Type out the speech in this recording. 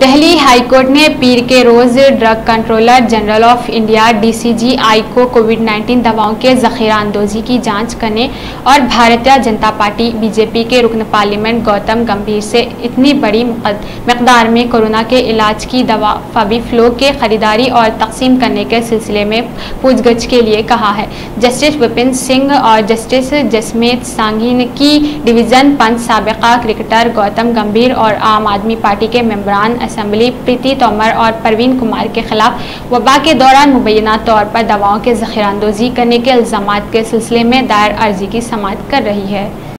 Delhi high court ने पीर के रोज drug controller general of India DCGI को कोविड 19 दवाओं के जखीरा अंदोजी की जाँच करने और भारतीय जनता पार्टी बीजेपी के रुकन पार्लियामेंट गौतम गंभीर से इतनी बड़ी मकदार में कोरोना के इलाज की दवा फबी फ्लो के खरीदारी और तकसीम करने के सिलसिले में पूछगछ के लिए कहा है। जस्टिस विपिन सिंह और जस्टिस जसमेत सांगीन की डिवीज़न पंच सबका क्रिकेटर गौतम गंभीर और आम आदमी पार्टी के मेम्बरान असम्बली प्रीति तोमर और परवीन कुमार के खिलाफ वबा के दौरान मुबैना तौर पर दवाओं के जखीरानंदोजी करने के इल्ज़ाम के सिलसिले में दायर अर्जी की समाप्त कर रही है।